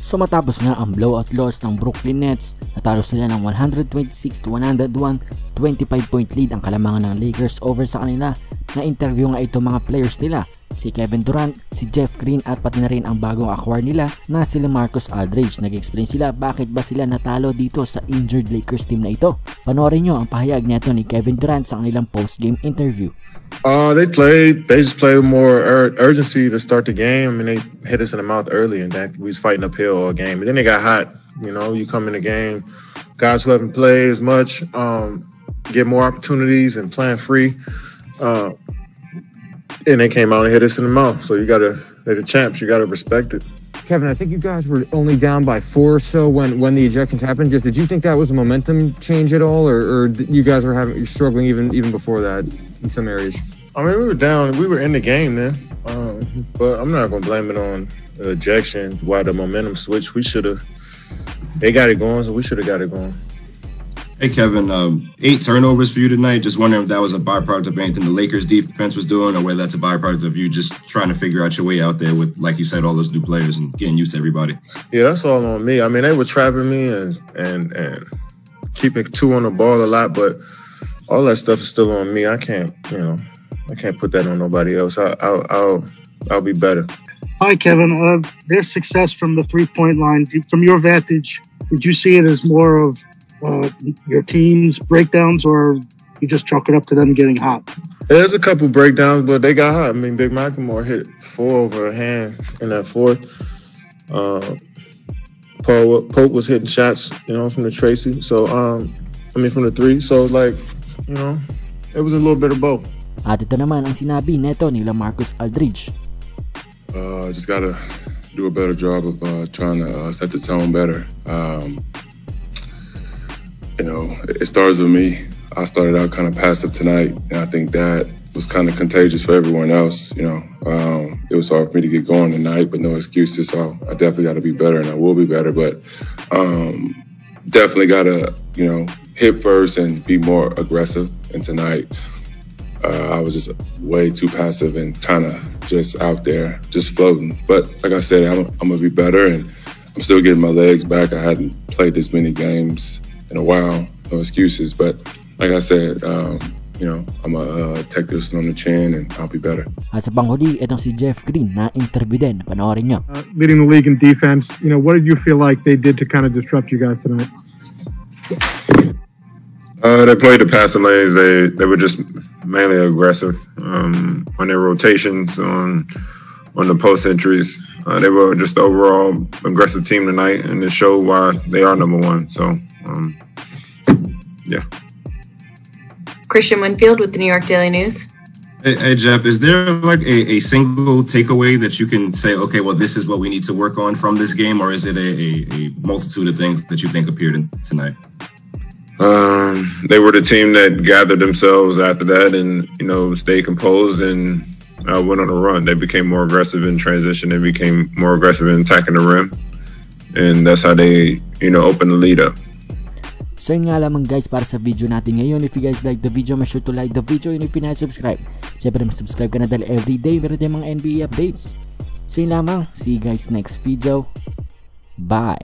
So matapos nga ang blowout loss ng Brooklyn Nets, natalo sila ng 126 to 101, 25 point lead ang kalamangan ng Lakers over sa kanila. Na-interview nga ito mga players nila, si Kevin Durant, si Jeff Green at pati na rin ang bagong acquire nila na sila Marcus Aldridge. Nag-explain sila bakit ba sila natalo dito sa injured Lakers team na ito. Panoorin nyo ang pahayag nito ni Kevin Durant sa kanilang post-game interview. Uh, they played. They just played more ur- urgency to start the game. I mean, they hit us in the mouth early, and that we was fighting uphill all game. And then they got hot. You know, you come in the game, guys who haven't played as much um, get more opportunities and playing free. Uh, and they came out and hit us in the mouth. So you gotta, they're the champs. You gotta respect it. Kevin, I think you guys were only down by four or so when, when the ejections happened. Just did you think that was a momentum change at all, or, or you guys were having you're struggling even even before that in some areas? I mean, we were down. We were in the game then, um, but I'm not gonna blame it on the ejection. Why the momentum switch? We should have. They got it going, so we should have got it going. Hey, Kevin, um, eight turnovers for you tonight. Just wondering if that was a byproduct of anything the Lakers defense was doing or whether that's a byproduct of you just trying to figure out your way out there with, like you said, all those new players and getting used to everybody. Yeah, that's all on me. I mean, they were trapping me and and and keeping two on the ball a lot, but all that stuff is still on me. I can't, you know, I can't put that on nobody else. I, I'll I'll I'll be better. Hi, Kevin. Uh, their success from the three point line, from your vantage, did you see it as more of uh, your team's breakdowns, or you just chalk it up to them getting hot? There's a couple breakdowns, but they got hot. I mean, Ben McLemore hit four over a hand in that fourth. Uh, Caldwell-Pope was hitting shots, you know, from the Tracy. So, um, I mean, from the three. So, like, you know, it was a little bit of both. At ito naman ang sinabi neto nila Marcus Aldridge. Uh, just gotta do a better job of uh, trying to uh, set the tone better. Um, you know, it starts with me. I started out kind of passive tonight, and I think that was kind of contagious for everyone else. You know, um, it was hard for me to get going tonight, but no excuses. So I definitely got to be better, and I will be better. But um, definitely got to, you know, hit first and be more aggressive. And tonight, uh, I was just way too passive and kind of just out there, just floating. But like I said, I'm, I'm gonna be better, and I'm still getting my legs back. I hadn't played this many games in a while. No excuses, but like I said, um, you know, I'm gonna uh, take this on the chin, and I'll be better. At sa panghuli, itong si Jeff Green na interview din. Panoorin nyo. uh, leading the league in defense. You know, what did you feel like they did to kind of disrupt you guys tonight? Uh, they played the passing lanes. They they were just mainly aggressive um, on their rotations on on the post entries. Uh, they were just the overall aggressive team tonight, and it showed why they are number one. So, um, yeah. Kristian Winfield with the New York Daily News. Hey, hey Jeff, is there like a, a single takeaway that you can say, okay, well, this is what we need to work on from this game, or is it a, a, a multitude of things that you think appeared in, tonight? Um, they were the team that gathered themselves after that, and you know, stayed composed and uh, went on a run. They became more aggressive in transition. They became more aggressive in attacking the rim, and that's how they, you know, opened the lead up. So yun nga lamang guys para sa video natin ngayon. If you guys like the video, make sure to like the video. And if you not subscribe, syempre mag-subscribe ka na dahil everyday meron tayong mga NBA updates. So yun lamang. See you guys next video. Bye!